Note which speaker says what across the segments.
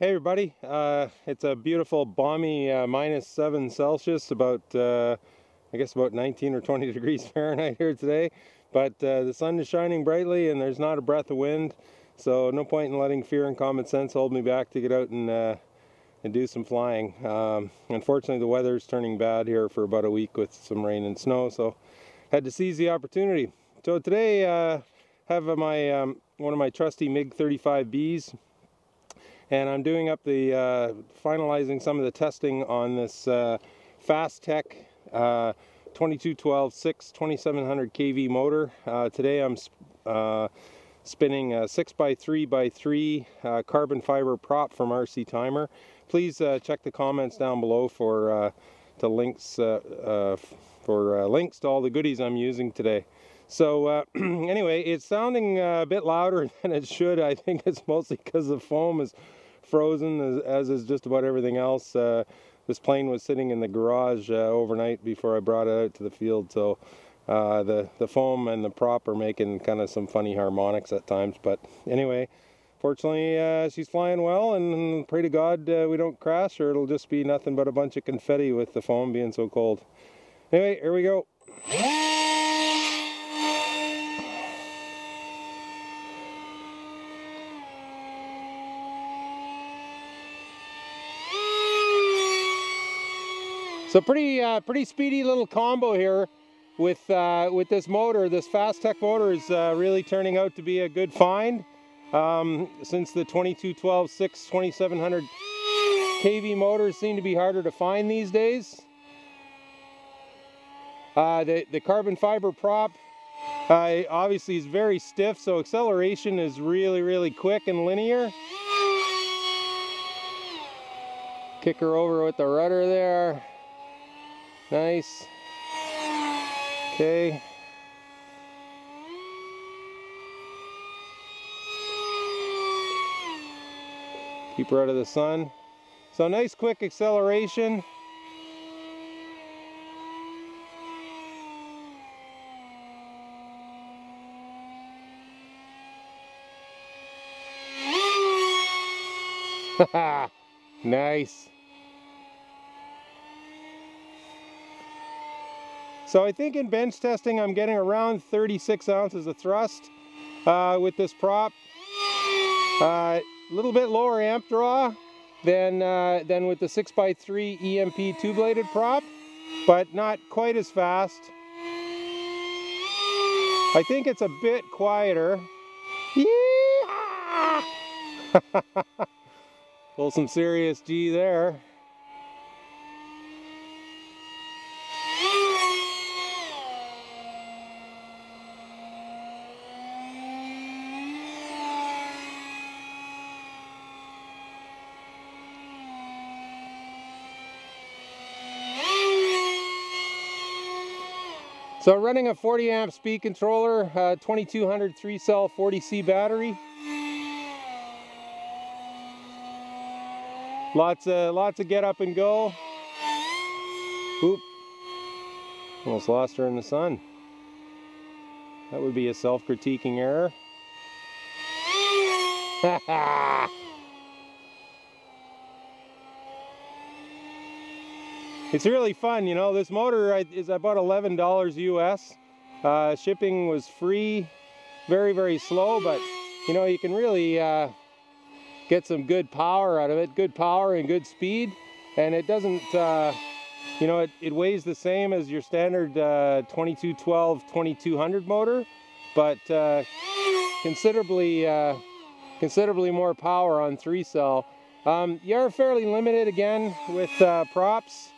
Speaker 1: Hey everybody, uh, it's a beautiful balmy uh, minus 7 Celsius, about uh, I guess about 19 or 20 degrees Fahrenheit here today. But uh, the sun is shining brightly and there's not a breath of wind, so no point in letting fear and common sense hold me back to get out and, uh, and do some flying. Um, unfortunately the weather's turning bad here for about a week with some rain and snow, so had to seize the opportunity. So today I uh, have my um, one of my trusty MiG-35Bs and I'm doing up the uh, finalizing some of the testing on this uh, Fasttech uh, 2212 6 2700 kV motor. Uh, today I'm uh, spinning a 6x3x3 uh, carbon fiber prop from RC Timer. Please check the comments down below for to links for links to all the goodies I'm using today. So uh, anyway, it's sounding a bit louder than it should. I think it's mostly because the foam is frozen, as, as, is just about everything else. Uh, this plane was sitting in the garage uh, overnight before I brought it out to the field, so uh, the, the foam and the prop are making kind of some funny harmonics at times. But anyway, fortunately uh, she's flying well, and pray to God uh, we don't crash or it'll just be nothing but a bunch of confetti with the foam being so cold. Anyway, here we go. So pretty uh, pretty speedy little combo here with uh, with this motor. This Fasttech motor is uh, really turning out to be a good find um, since the 2212 6 2700 kV motors seem to be harder to find these days. Uh, the, the carbon fiber prop uh, obviously is very stiff so acceleration is really really quick and linear. Kick her over with the rudder there. Nice. Okay. Keep her out of the sun. So nice quick acceleration. nice. So I think in bench testing I'm getting around 36 ounces of thrust uh, with this prop. A uh, little bit lower amp draw than, uh, than with the 6x3 EMP two-bladed prop, but not quite as fast. I think it's a bit quieter. Pull some serious G there. So running a 40 amp speed controller, uh, 2200 three cell 40C battery. Lots of, lots of get up and go. Oop. Almost lost her in the sun. That would be a self-critiquing error. it's really fun you know. This motor is about $11 US uh, shipping was free very very slow but you know you can really uh, get some good power out of it good power and good speed. And it doesn't uh, you know it, it, weighs the same as your standard uh, 2212 2200 motor but uh, considerably uh, considerably more power on three cell. Um, you're fairly limited again with props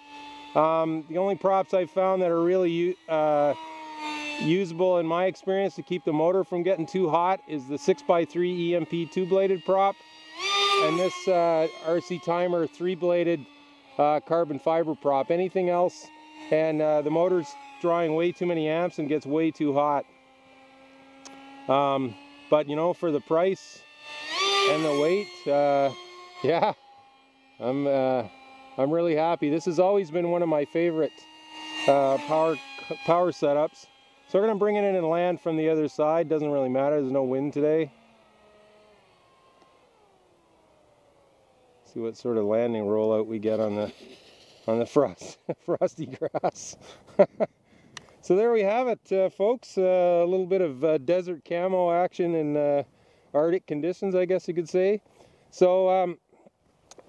Speaker 1: um, the only props I've found that are really uh, usable in my experience to keep the motor from getting too hot is the 6x3 EMP two-bladed prop and this uh, RC Timer three-bladed uh, carbon fiber prop. Anything else and uh, the motor's drawing way too many amps and gets way too hot. Um, but you know, for the price and the weight, uh, yeah, I'm uh, I'm really happy. This has always been one of my favorite uh, power power setups. So we're going to bring it in and land from the other side. Doesn't really matter. There's no wind today. See what sort of landing rollout we get on the on the frost frosty grass. so there we have it, uh, folks. Uh, a little bit of uh, desert camo action in uh, Arctic conditions, I guess you could say. So um,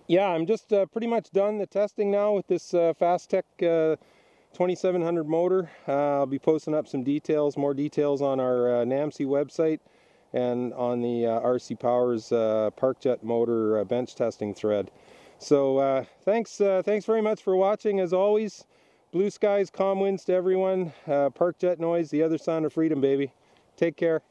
Speaker 1: yeah, I'm just uh, pretty much done the testing now with this uh, Fasttech 2700 motor. I'll be posting up some details, more details on our NAMC website and on the uh, RC Powers uh, ParkJet motor uh, bench testing thread. So uh, thanks, uh, thanks very much for watching. As always, blue skies, calm winds to everyone. Uh, ParkJet noise, the other sound of freedom, baby. Take care.